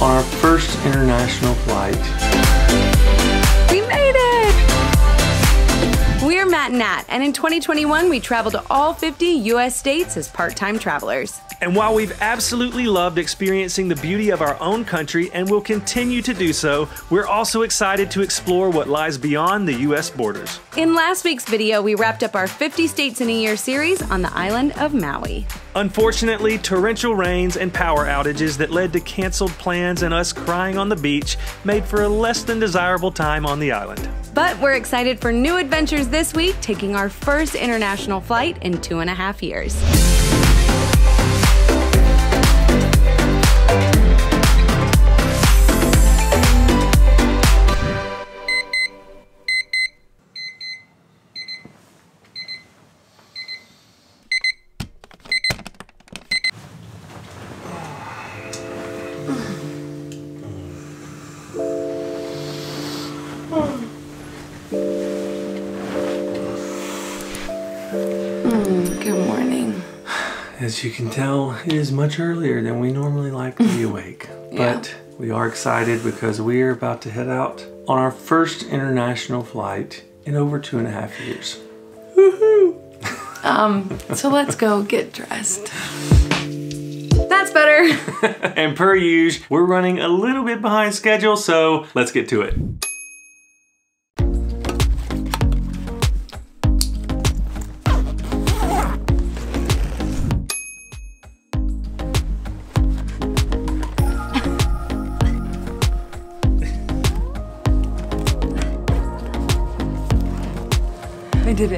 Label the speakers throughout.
Speaker 1: on our first international flight.
Speaker 2: We made it! We're Matt and Nat, and in 2021, we traveled to all 50 U.S. states as part time travelers.
Speaker 3: And while we've absolutely loved experiencing the beauty of our own country and will continue to do so, we're also excited to explore what lies beyond the U.S. borders.
Speaker 2: In last week's video, we wrapped up our 50 States in a Year series on the island of Maui.
Speaker 3: Unfortunately, torrential rains and power outages that led to canceled plans and us crying on the beach made for a less than desirable time on the island.
Speaker 2: But we're excited for new adventures this week, taking our first international flight in two and a half years.
Speaker 1: As you can tell, it is much earlier than we normally like to be awake.
Speaker 2: Yeah.
Speaker 1: But we are excited because we are about to head out on our first international flight in over two and a half years.
Speaker 2: Um, so let's go get dressed. That's better.
Speaker 1: And per usual, we're running a little bit behind schedule, so let's get to it.
Speaker 2: It.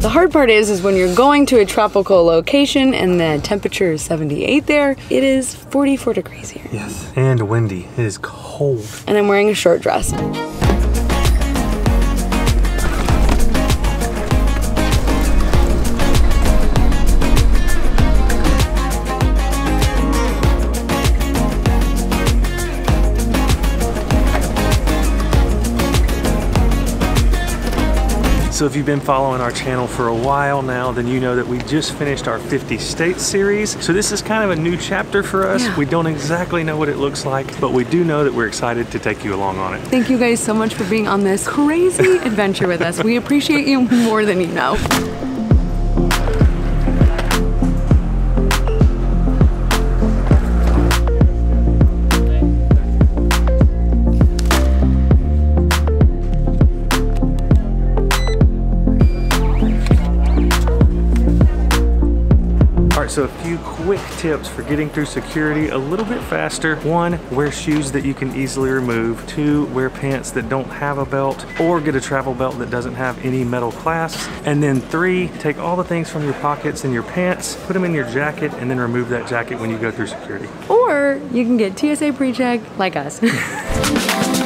Speaker 2: The hard part is, is when you're going to a tropical location and the temperature is 78 there, it is 44 degrees here.
Speaker 1: Yes. And windy. It is cold.
Speaker 2: And I'm wearing a short dress.
Speaker 3: So, if you've been following our channel for a while now, then you know that we just finished our 50 states series. So, this is kind of a new chapter for us.
Speaker 2: Yeah.
Speaker 3: We don't exactly know what it looks like, but we do know that we're excited to take you along on it.
Speaker 2: Thank you guys so much for being on this crazy adventure with us. We appreciate you more than you know.
Speaker 3: So a few quick tips for getting through security a little bit faster. One, wear shoes that you can easily remove. Two, wear pants that don't have a belt or get a travel belt that doesn't have any metal clasps. And then three, take all the things from your pockets and your pants, put them in your jacket, and then remove that jacket when you go through security.
Speaker 2: Or you can get TSA pre-check like us.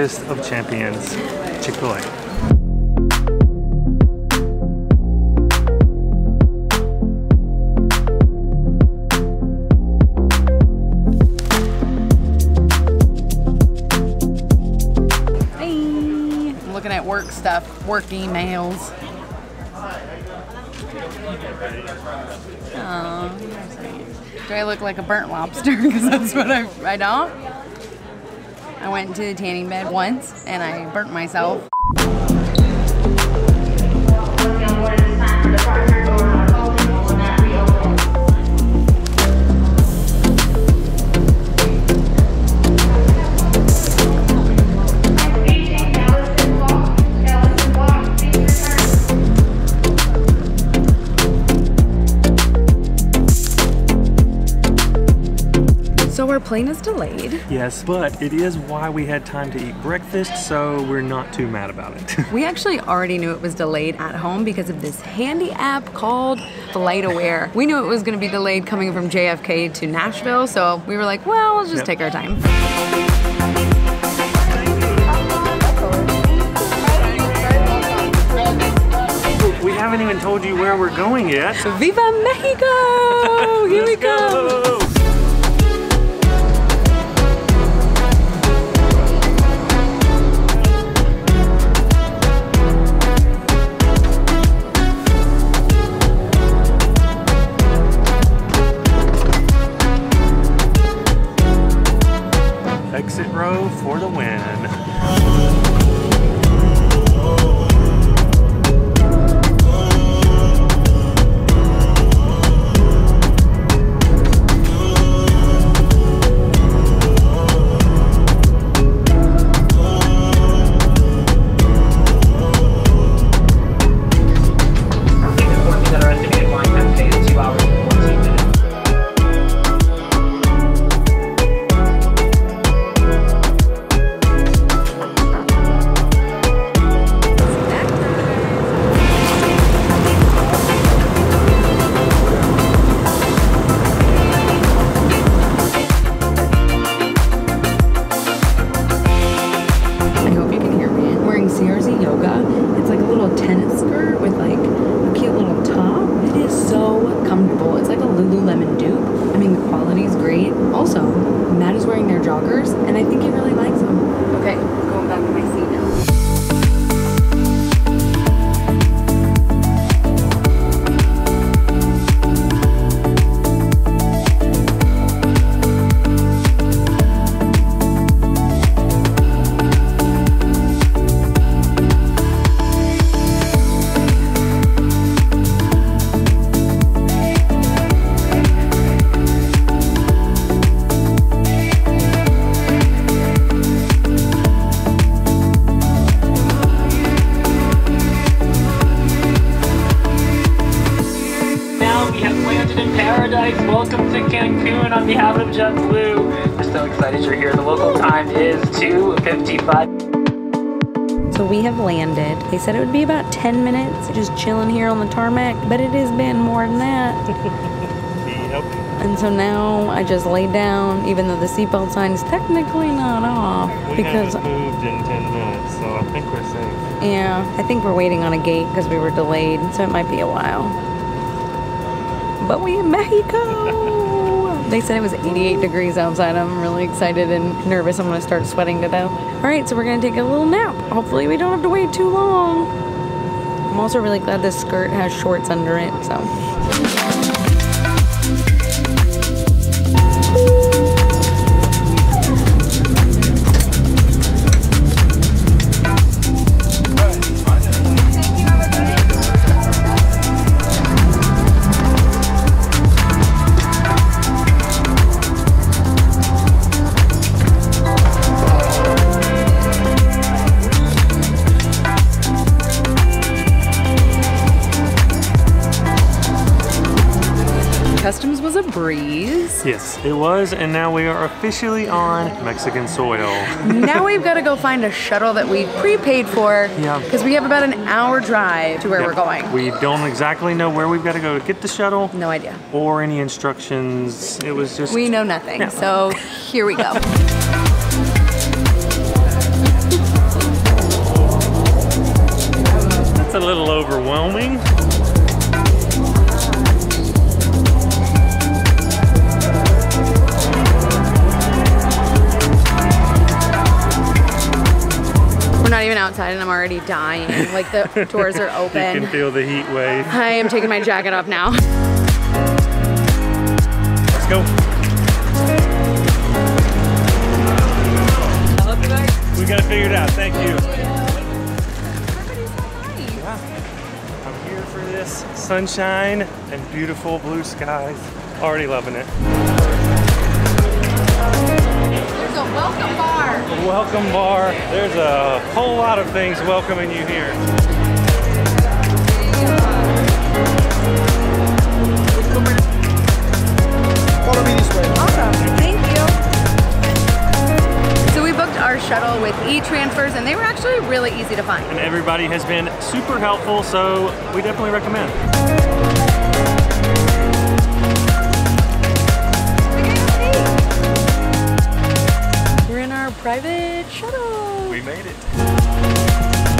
Speaker 3: breakfast of champions, Chick-fil-A.
Speaker 2: Looking at work stuff, work emails. Oh, do I look like a burnt lobster? Because that's what I, I don't. I went to the tanning bed once and I burnt myself. Our plane is delayed.
Speaker 3: Yes, but it is why we had time to eat breakfast, so we're not too mad about it.
Speaker 2: We actually already knew it was delayed at home because of this handy app called FlightAware. We knew it was going to be delayed coming from JFK to Nashville, so we were like, well, we'll just
Speaker 3: Yep.
Speaker 2: take our time.
Speaker 3: we haven't even told you where we're going yet.
Speaker 2: Viva Mexico! Here we
Speaker 3: Let's
Speaker 2: go.
Speaker 3: go!
Speaker 2: Quality is great. Also, Matt is wearing their joggers, and I think he really likes them. Okay,
Speaker 4: time is 2.55.
Speaker 2: So we have landed. They said it would be about 10 minutes, just chilling here on the tarmac, but it has been more than that.
Speaker 3: Yep.
Speaker 2: And so now I just lay down, even though the seatbelt sign is technically not off.
Speaker 3: We
Speaker 2: because,
Speaker 3: haven't moved in 10 minutes, so I think we're safe.
Speaker 2: yeah, I think we're waiting on a gate because we were delayed, so it might be a while. But we in Mexico! they said it was 88 degrees outside. I'm really excited and nervous. I'm gonna start sweating to death. All right, so we're gonna take a little nap. Hopefully, we don't have to wait too long. I'm also really glad this skirt has shorts under it, so.
Speaker 3: Yes, it was, and now we are officially on Mexican soil.
Speaker 2: now we've got to go find a shuttle that we prepaid for.
Speaker 3: Yeah.
Speaker 2: Because we have about an hour drive to where we're going.
Speaker 3: We don't exactly know where we've got to go to get the shuttle
Speaker 2: no idea.
Speaker 3: or any instructions. It was just.
Speaker 2: We know nothing. So here we go.
Speaker 3: That's a little overwhelming.
Speaker 2: Outside and I'm already dying. Like the doors are open.
Speaker 3: You can feel the heat wave.
Speaker 2: I am taking my jacket off now.
Speaker 3: Let's go. We got to figure it out. Thank you.
Speaker 2: Everybody's so nice.
Speaker 3: Yeah. I'm here for this sunshine and beautiful blue skies. Already loving it.
Speaker 2: There's a welcome bar.
Speaker 3: Welcome bar. There's a whole lot of things welcoming you here.
Speaker 5: Follow me this way.
Speaker 2: Awesome. Thank you. So we booked our shuttle with e-transfers and they were actually really easy to find.
Speaker 3: And everybody has been super helpful, so we definitely recommend.
Speaker 2: Private shuttle.
Speaker 3: We made it.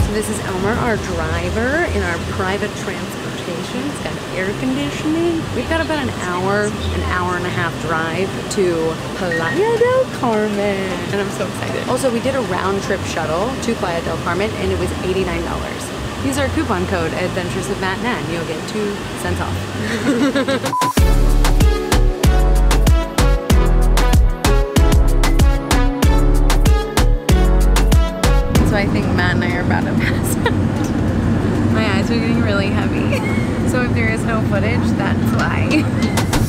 Speaker 2: So this is Elmer, our driver, in our private transportation. It's got air conditioning. We've got about an hour, an hour and a half drive to Playa del Carmen. And I'm so excited. Also, we did a round trip shuttle to Playa del Carmen and it was $89. Use our coupon code Adventures of Matt and Nat. You'll get two cents off. I think Matt and I are about to pass out. My eyes are getting really heavy. So if there is no footage, that's why.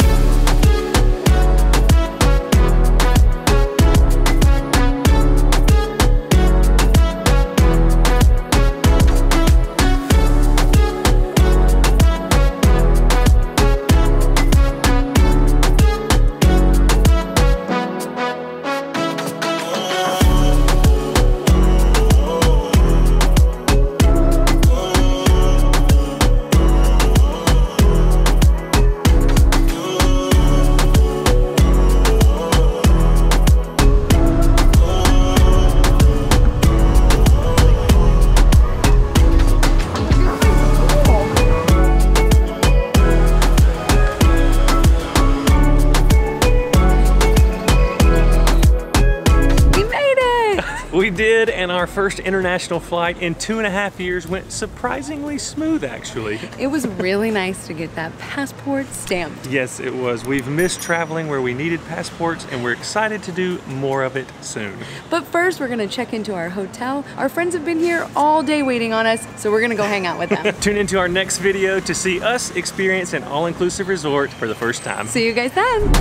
Speaker 2: We
Speaker 3: did, and our first international flight in two and a half years went surprisingly smooth, actually.
Speaker 2: It was really nice to get that passport stamped.
Speaker 3: Yes, it was. We've missed traveling where we needed passports, and we're excited to do more of it soon.
Speaker 2: But first, we're gonna check into our hotel. Our friends have been here all day waiting on us, so we're gonna go hang out with them.
Speaker 3: Tune into our next video to see us experience an all-inclusive resort for the first time.
Speaker 2: See you guys then.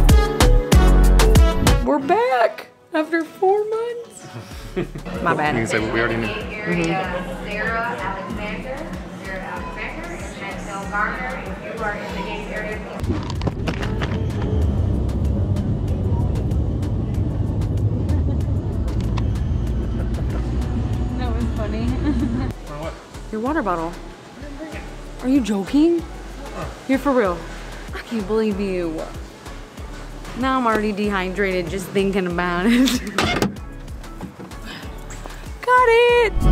Speaker 2: We're back after four months. My
Speaker 3: You can
Speaker 2: bad.
Speaker 3: say what we already knew.
Speaker 6: area, Sarah Alexander, Sarah Alexander, and Chantel Garner. If you are in the gate area,
Speaker 2: That was funny. what? Your water bottle. Are you joking? You're for real. I can't believe you. Now I'm already dehydrated just thinking about it. It!